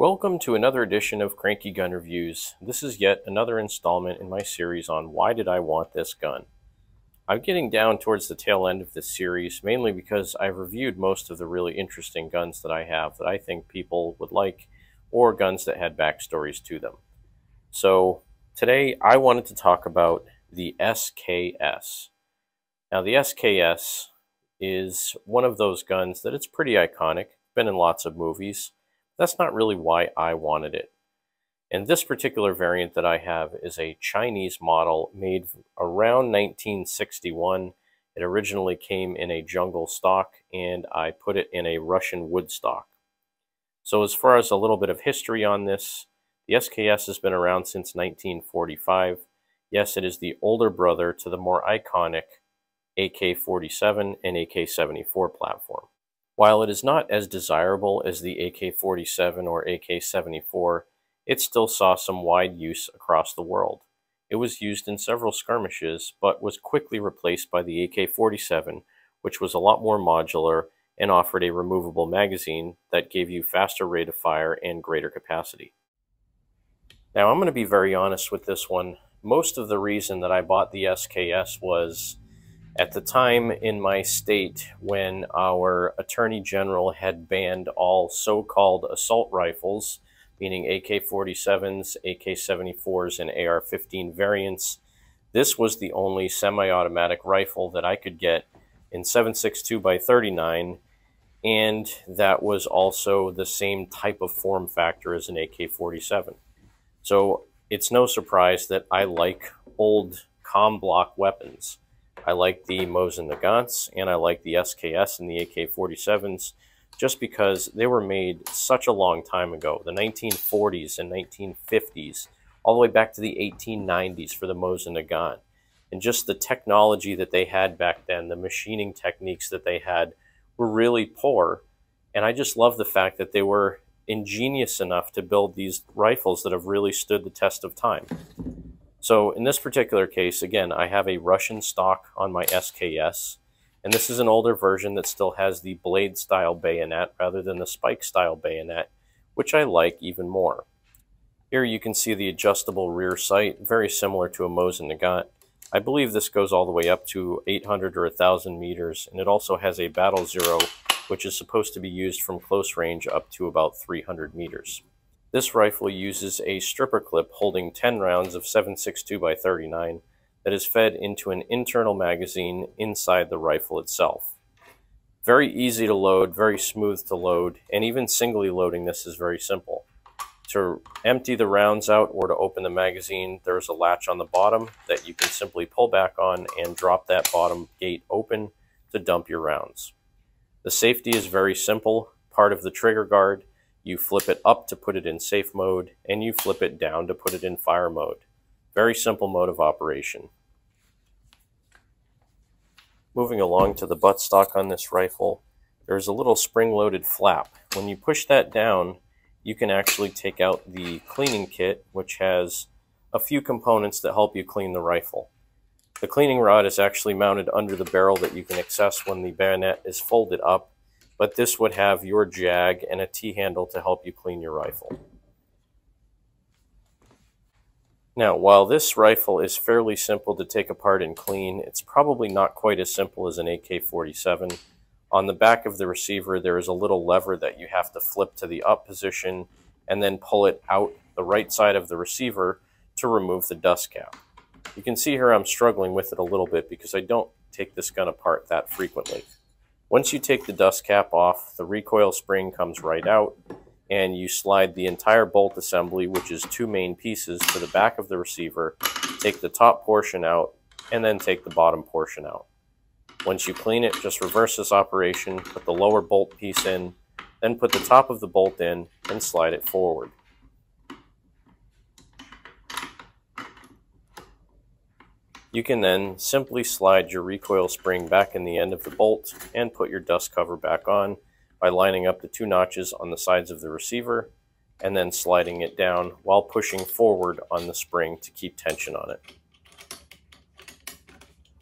Welcome to another edition of Cranky Gun Reviews. This is yet another installment in my series on why did I want this gun. I'm getting down towards the tail end of this series mainly because I've reviewed most of the really interesting guns that I have that I think people would like or guns that had backstories to them. So today I wanted to talk about the SKS. Now the SKS is one of those guns that it's pretty iconic, been in lots of movies. That's not really why I wanted it. And this particular variant that I have is a Chinese model made around 1961. It originally came in a jungle stock and I put it in a Russian wood stock. So as far as a little bit of history on this, the SKS has been around since 1945. Yes, it is the older brother to the more iconic AK-47 and AK-74 platform. While it is not as desirable as the AK-47 or AK-74, it still saw some wide use across the world. It was used in several skirmishes, but was quickly replaced by the AK-47, which was a lot more modular and offered a removable magazine that gave you faster rate of fire and greater capacity. Now I'm going to be very honest with this one. Most of the reason that I bought the SKS was at the time in my state when our Attorney General had banned all so-called assault rifles meaning AK-47s, AK-74s, and AR-15 variants. This was the only semi-automatic rifle that I could get in 7.62 by 39, and that was also the same type of form factor as an AK-47. So it's no surprise that I like old com bloc weapons. I like the Mosin Nagants, and I like the SKS and the AK-47s just because they were made such a long time ago, the 1940s and 1950s, all the way back to the 1890s for the Mosin Nagant. And just the technology that they had back then, the machining techniques that they had were really poor. And I just love the fact that they were ingenious enough to build these rifles that have really stood the test of time. So in this particular case, again, I have a Russian stock on my SKS. And this is an older version that still has the blade style bayonet rather than the spike style bayonet, which I like even more. Here you can see the adjustable rear sight, very similar to a Mosin Nagant. I believe this goes all the way up to 800 or 1000 meters, and it also has a Battle Zero, which is supposed to be used from close range up to about 300 meters. This rifle uses a stripper clip holding 10 rounds of 7.62 by 39 that is fed into an internal magazine inside the rifle itself. Very easy to load, very smooth to load, and even singly loading this is very simple. To empty the rounds out or to open the magazine, there's a latch on the bottom that you can simply pull back on and drop that bottom gate open to dump your rounds. The safety is very simple. Part of the trigger guard, you flip it up to put it in safe mode, and you flip it down to put it in fire mode. Very simple mode of operation. Moving along to the buttstock on this rifle, there's a little spring-loaded flap. When you push that down, you can actually take out the cleaning kit, which has a few components that help you clean the rifle. The cleaning rod is actually mounted under the barrel that you can access when the bayonet is folded up, but this would have your jag and a T-handle to help you clean your rifle. Now, while this rifle is fairly simple to take apart and clean, it's probably not quite as simple as an AK-47. On the back of the receiver, there is a little lever that you have to flip to the up position and then pull it out the right side of the receiver to remove the dust cap. You can see here I'm struggling with it a little bit because I don't take this gun apart that frequently. Once you take the dust cap off, the recoil spring comes right out, and you slide the entire bolt assembly, which is two main pieces, to the back of the receiver, take the top portion out, and then take the bottom portion out. Once you clean it, just reverse this operation, put the lower bolt piece in, then put the top of the bolt in and slide it forward. You can then simply slide your recoil spring back in the end of the bolt and put your dust cover back on by lining up the two notches on the sides of the receiver and then sliding it down while pushing forward on the spring to keep tension on it.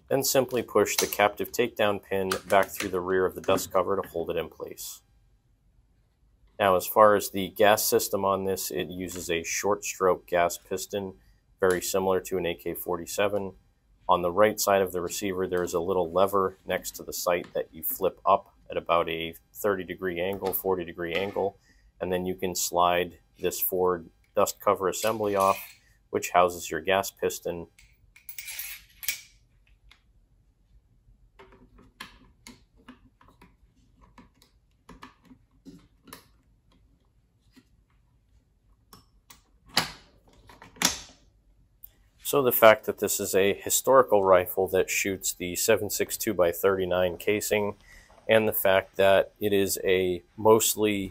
Then simply push the captive takedown pin back through the rear of the dust cover to hold it in place. Now, as far as the gas system on this, it uses a short stroke gas piston, very similar to an AK-47. On the right side of the receiver, there is a little lever next to the sight that you flip up at about a 30 degree angle, 40 degree angle, and then you can slide this forward dust cover assembly off, which houses your gas piston So the fact that this is a historical rifle that shoots the 7.62 x 39 casing, and the fact that it is a mostly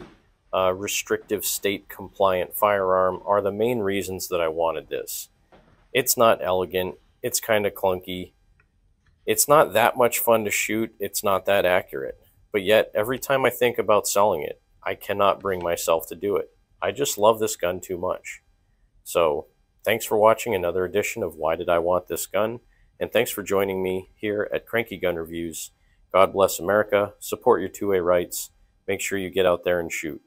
uh, restrictive state compliant firearm are the main reasons that I wanted this. It's not elegant, it's kind of clunky, it's not that much fun to shoot, it's not that accurate. But yet, every time I think about selling it, I cannot bring myself to do it. I just love this gun too much. So, Thanks for watching another edition of Why Did I Want This Gun? And thanks for joining me here at Cranky Gun Reviews. God bless America. Support your 2A rights. Make sure you get out there and shoot.